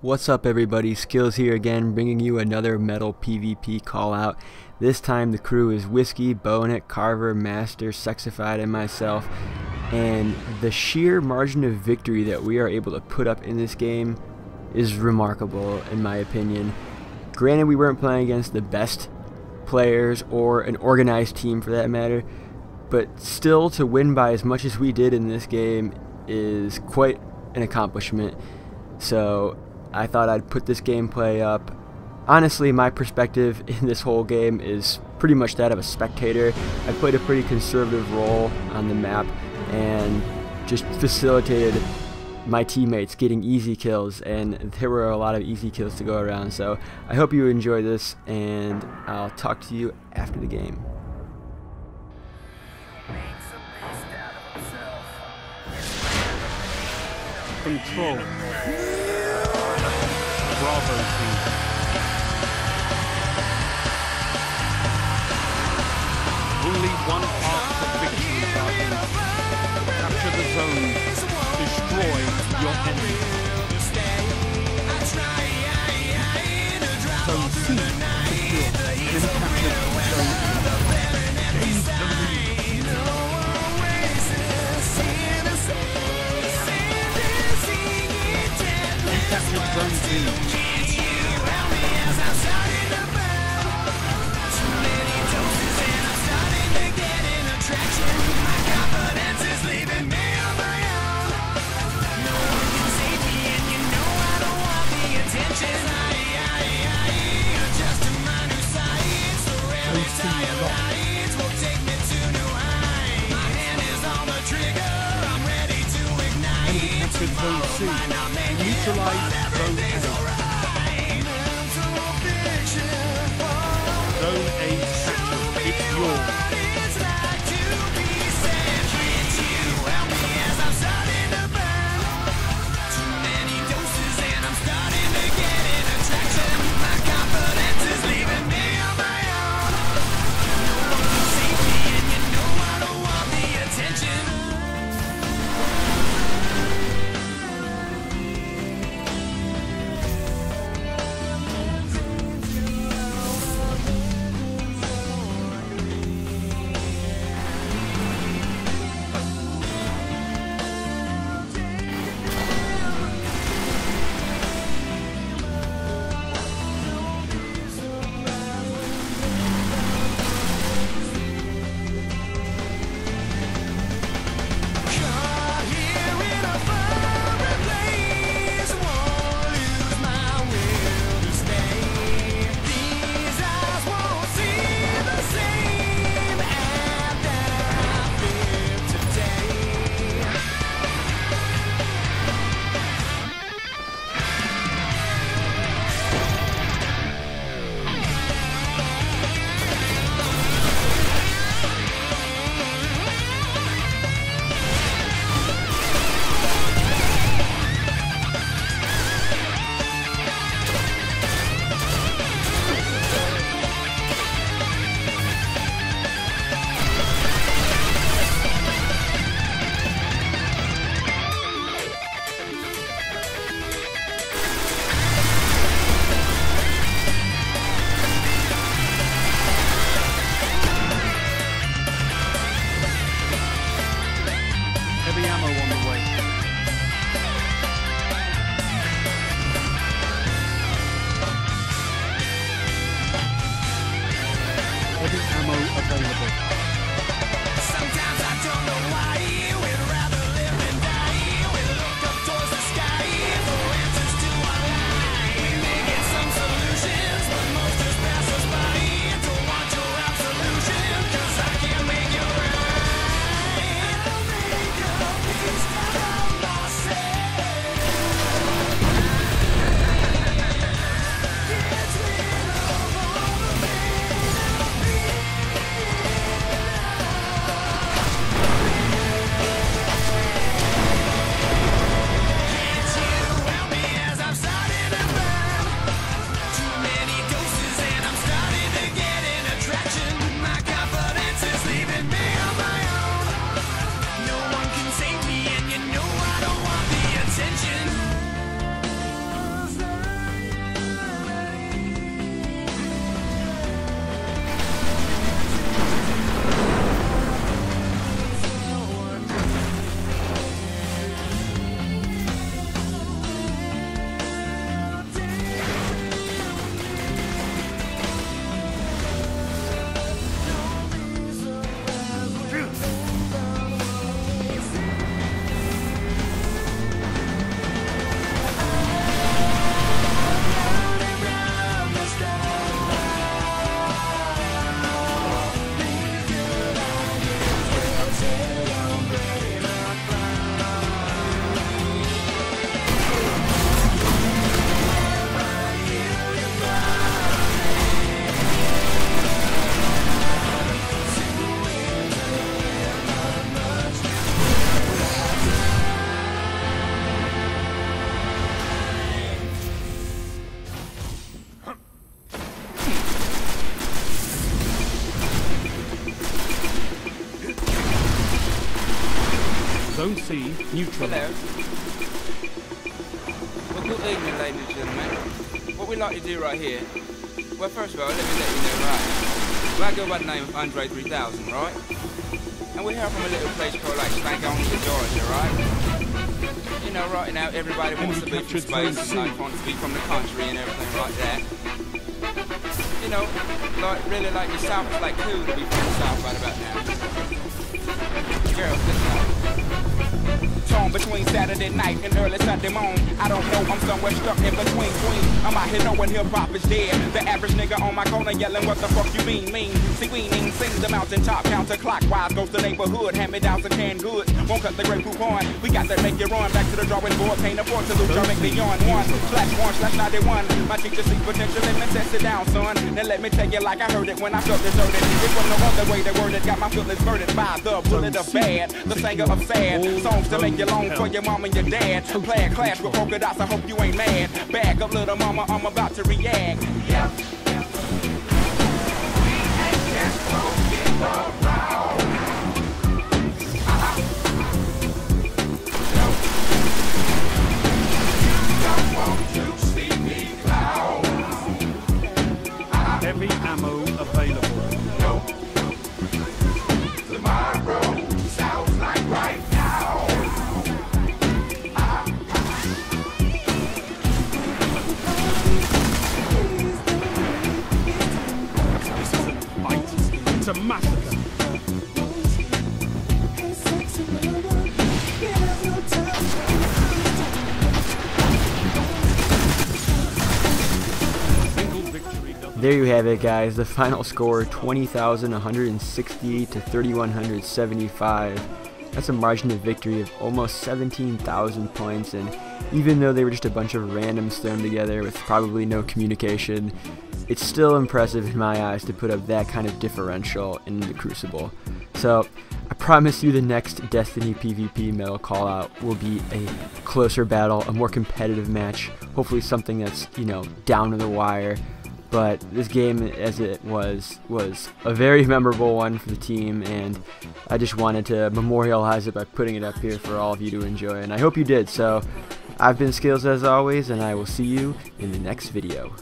What's up everybody, Skills here again, bringing you another Mettle PvP call out. This time the crew is Whiskey, Bonet, Carver, Master, Sexified, and myself. And the sheer margin of victory that we are able to put up in this game is remarkable in my opinion. Granted we weren't playing against the best players or an organized team for that matter, but still to win by as much as we did in this game is quite an accomplishment. So I thought I'd put this gameplay up. Honestly, my perspective in this whole game is pretty much that of a spectator. I played a pretty conservative role on the map and just facilitated my teammates getting easy kills and there were a lot of easy kills to go around so I hope you enjoy this and I'll talk to you after the game. Control. Bravo team. Only one path to victory, Guardians. Capture the zone. Destroy your enemy. Zone C captured Zone C. Neutralize zone A. Zone A. It's yours. Zone C neutralized. Well, good evening, ladies and gentlemen. What we like to do right here, well, first of all, let me let you know, right? Well, I go by the name of Andre 3000, right? And we're here from a little place called, like, Stankonia, Georgia, right? You know, right now, everybody wants to be from space and, like, wants to be from the country and everything like that. You know, like, really, like, the South is, like, cool to be from the South right about now. Girls, listen up torn between Saturday night and early Sunday morning. I don't know, I'm somewhere stuck in between. Queen. I'm out here knowing hip hop is dead. The average nigga on my corner yelling, What the fuck you mean? Mean? See, we mean sing the mountain top counterclockwise. Goes the neighborhood, hand me down some canned goods. Won't cut the great coupon. We got to make you run back to the drawing board. Can't afford to lose, me yawn. One slash one slash 91. My teacher sees potential in me, set it down, son. Now let me tell you like I heard it when I felt deserted. It was no other way the word it got my feelings murdered by the bullet of bad. The singer of sad songs to make you long for your mom and your dad. Play a clash with polka dots, I hope you ain't mad. Back up, little mama, I'm about to react. Yep. Heavy There you have it, guys. The final score 20,160 to 3,175. That's a margin of victory of almost 17,000 points, and even though they were just a bunch of randoms thrown together with probably no communication, it's still impressive in my eyes to put up that kind of differential in the Crucible. So, I promise you the next Destiny PvP Mettle callout will be a closer battle, a more competitive match, hopefully something that's, you know, down to the wire but this game as it was was a very memorable one for the team and I just wanted to memorialize it by putting it up here for all of you to enjoy and I hope you did so I've been Skills as always and I will see you in the next video.